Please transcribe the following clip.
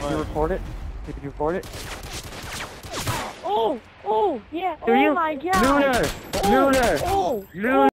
Did you record it? Did you record it? Oh, oh, yeah. Do oh you? my god. Lunar! Oh, Lunar! Oh, Lunar!